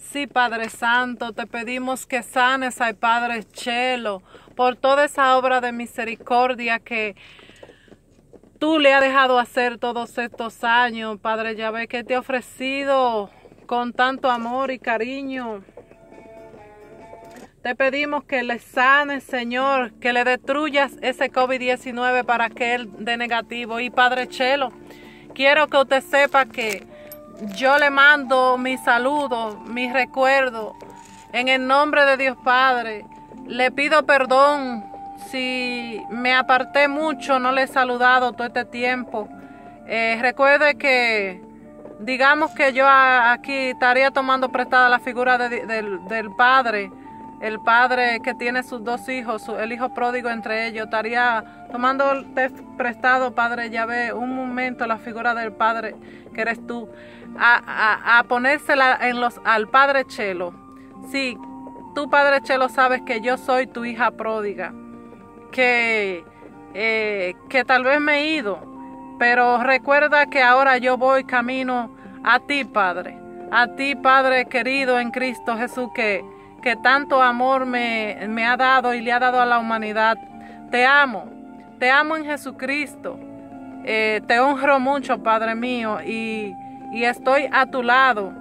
Sí, Padre Santo, te pedimos que sanes al Padre Chelo por toda esa obra de misericordia que tú le has dejado hacer todos estos años, Padre Yahvé, que te ha ofrecido con tanto amor y cariño. Te pedimos que le sanes, Señor, que le destruyas ese COVID-19 para que él dé negativo. Y Padre Chelo, quiero que usted sepa que yo le mando mi saludo, mi recuerdo, en el nombre de Dios Padre. Le pido perdón si me aparté mucho, no le he saludado todo este tiempo. Eh, recuerde que, digamos que yo aquí estaría tomando prestada la figura del, Padre, el Padre que tiene sus dos hijos, el hijo pródigo entre ellos, estaría tomando prestado, Padre ya ve un momento la figura del Padre que eres tú a, ponérsela en los, al Padre Chelo. Sí, tú Padre Chelo sabes que yo soy tu hija pródiga, que, eh, que tal vez me he ido, pero recuerda que ahora yo voy camino a ti Padre, a ti Padre querido en Cristo Jesús que, que tanto amor me, me ha dado y le ha dado a la humanidad. Te amo, te amo en Jesucristo. Eh, te honro mucho, Padre mío, y y estoy a tu lado.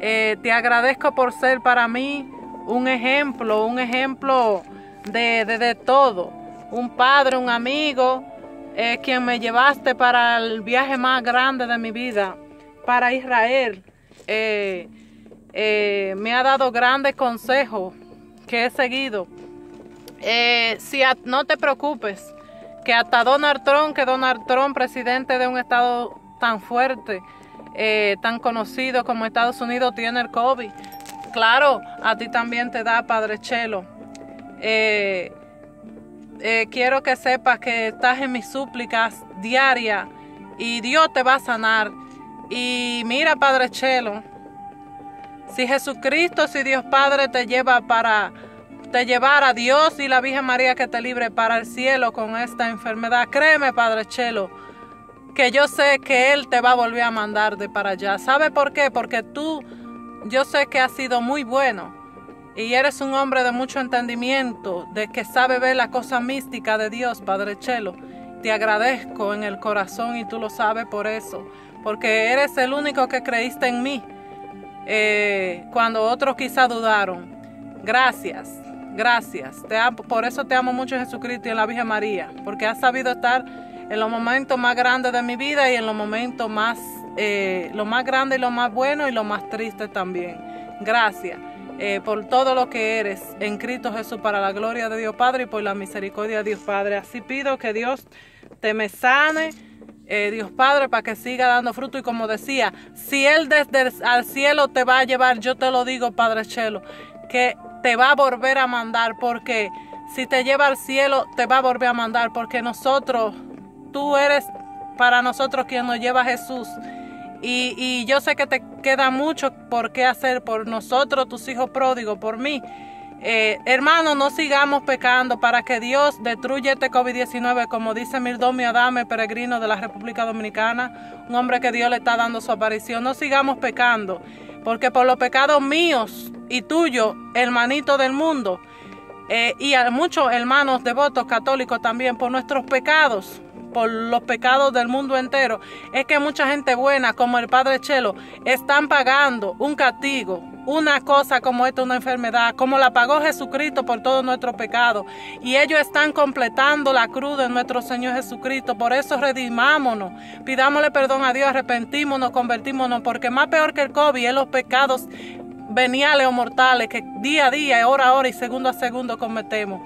Eh, te agradezco por ser para mí un ejemplo, un ejemplo de, de, todo. Un padre, un amigo, eh, quien me llevaste para el viaje más grande de mi vida, para Israel. Eh, me ha dado grandes consejos que he seguido. si no te preocupes, que hasta Donald Trump, que Donald Trump, presidente de un estado tan fuerte, eh, tan conocido como Estados Unidos tiene el COVID. Claro, a ti también te da, Padre Chelo. Eh, eh, quiero que sepas que estás en mis súplicas diarias y Dios te va a sanar. Y mira, Padre Chelo, si Jesucristo, si Dios Padre te lleva para te llevar a Dios y la Virgen María que te libre para el cielo con esta enfermedad, créeme, Padre Chelo, que yo sé que Él te va a volver a mandar de para allá. ¿Sabe por qué? Porque tú, yo sé que has sido muy bueno y eres un hombre de mucho entendimiento, de que sabe ver la cosa mística de Dios, Padre Chelo. Te agradezco en el corazón y tú lo sabes por eso, porque eres el único que creíste en mí eh, cuando otros quizá dudaron. Gracias, gracias. Te amo, por eso te amo mucho Jesucristo y en la Virgen María, porque has sabido estar en los momentos más grandes de mi vida y en los momentos más, eh, lo más grande y lo más bueno y lo más triste también. Gracias eh, por todo lo que eres en Cristo Jesús para la gloria de Dios Padre y por la misericordia de Dios Padre. Así pido que Dios te me sane. Eh, Dios Padre, para que siga dando fruto. Y como decía, si Él desde el cielo te va a llevar, yo te lo digo, Padre Chelo, que te va a volver a mandar, porque si te lleva al cielo, te va a volver a mandar, porque nosotros tú eres para nosotros quien nos lleva a Jesús. Y, yo sé que te queda mucho por qué hacer por nosotros, tus hijos pródigos, por mí. Eh, hermanos, no sigamos pecando para que Dios destruya este COVID-19, como dice Mirdomio Adame, peregrino de la República Dominicana, un hombre que Dios le está dando su aparición. No sigamos pecando, porque por los pecados míos y tuyos, hermanito del mundo, eh, y a muchos hermanos devotos católicos también, por nuestros pecados, por los pecados del mundo entero, es que mucha gente buena, como el Padre Chelo, están pagando un castigo, una cosa como esta, una enfermedad, como la pagó Jesucristo por todos nuestros pecados. Y ellos están completando la cruz de nuestro Señor Jesucristo. Por eso redimámonos, pidámosle perdón a Dios, arrepentímonos, convertímonos, porque más peor que el COVID es los pecados veniales o mortales que día a día, hora a hora y segundo a segundo cometemos.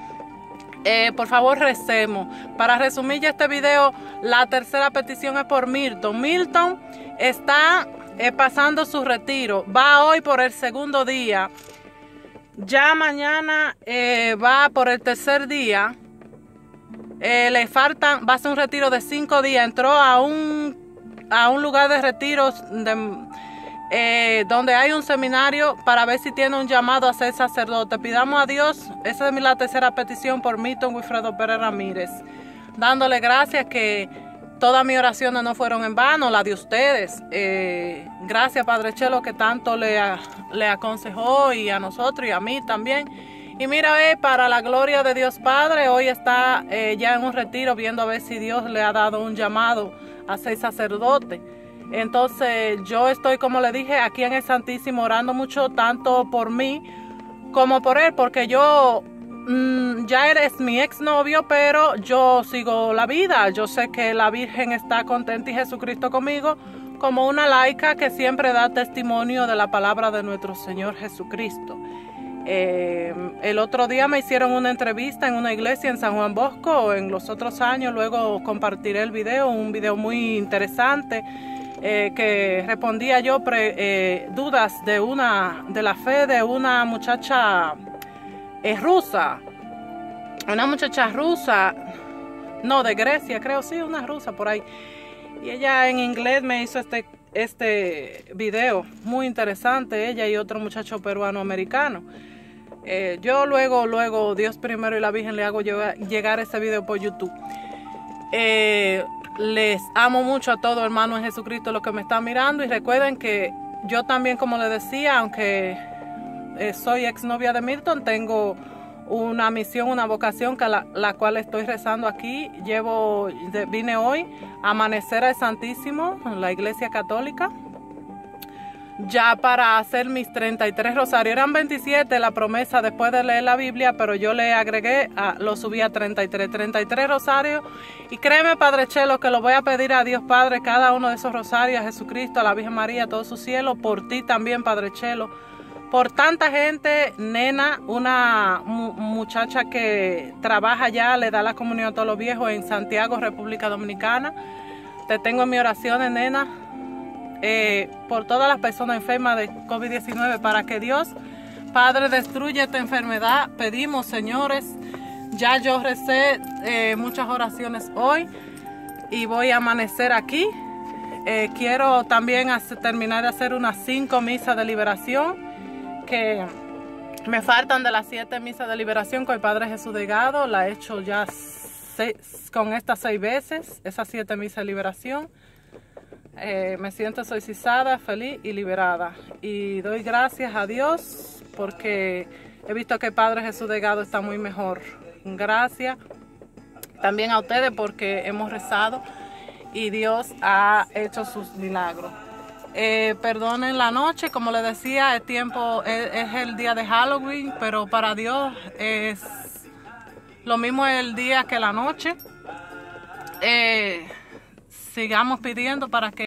Eh, por favor recemos. Para resumir ya este video, la tercera petición es por Milton. Milton está eh, pasando su retiro. Va hoy por el segundo día. Ya mañana eh, va por el tercer día. le faltan, va a ser un retiro de cinco días. Entró a un, a un lugar de retiros eh, donde hay un seminario para ver si tiene un llamado a ser sacerdote. Pidamos a Dios, esa es la tercera petición por Milton Wilfredo Pérez Ramírez, dándole gracias que todas mis oraciones no fueron en vano, las de ustedes. Eh, gracias, Padre Chelo, que tanto le, le aconsejó y a nosotros y a mí también. Y mira, eh, para la gloria de Dios Padre, hoy está eh, ya en un retiro viendo a ver si Dios le ha dado un llamado a ser sacerdote. Entonces yo estoy, como le dije, aquí en el Santísimo orando mucho tanto por mí como por él, porque yo mm, ya eres mi exnovio, pero yo sigo la vida. Yo sé que la Virgen está contenta y Jesucristo conmigo, como una laica que siempre da testimonio de la palabra de nuestro Señor Jesucristo. Eh, el otro día me hicieron una entrevista en una iglesia en San Juan Bosco, en los otros años, luego compartiré el video, un video muy interesante eh, que respondía yo eh, dudas de una de la fe de una muchacha eh, rusa, una muchacha rusa, no de Grecia, creo sí, una rusa por ahí. Y ella en inglés me hizo este este video muy interesante, ella y otro muchacho peruano americano. yo luego, luego, Dios primero y la Virgen le hago llegar, ese video por YouTube. Les amo mucho a todo hermano en Jesucristo los que me están mirando y recuerden que yo también, como les decía, aunque eh, soy exnovia de Milton, tengo una misión, una vocación que la, la cual estoy rezando aquí. Llevo, vine hoy a amanecer al Santísimo, la Iglesia Católica ya para hacer mis 33 rosarios. Eran 27 la promesa después de leer la Biblia, pero yo le agregué, lo subí a 33, 33 rosarios. Y créeme, Padre Chelo, que lo voy a pedir a Dios Padre, cada uno de esos rosarios, a Jesucristo, a la Virgen María, a todo su cielo, por ti también, Padre Chelo. Por tanta gente, nena, una muchacha que trabaja ya, le da la comunión a todos los viejos en Santiago, República Dominicana. Te tengo en mi oración, nena eh, por todas las personas enfermas de COVID-19 para que Dios, Padre, destruya esta enfermedad. Pedimos, señores, ya yo recé eh, muchas oraciones hoy y voy a amanecer aquí. Eh, quiero también terminar de hacer unas cinco misas de liberación que me faltan de las siete misas de liberación con el Padre Jesús Delgado. La he hecho ya con estas seis veces, esas siete misas de liberación. Eh, me siento exorcizada, feliz y liberada. Y doy gracias a Dios porque he visto que Padre Jesús Delgado está muy mejor. Gracias también a ustedes porque hemos rezado y Dios ha hecho sus milagros. Eh, perdonen la noche, como les decía, el tiempo es, el día de Halloween, pero para Dios es lo mismo el día que la noche. Eh, sigamos pidiendo para que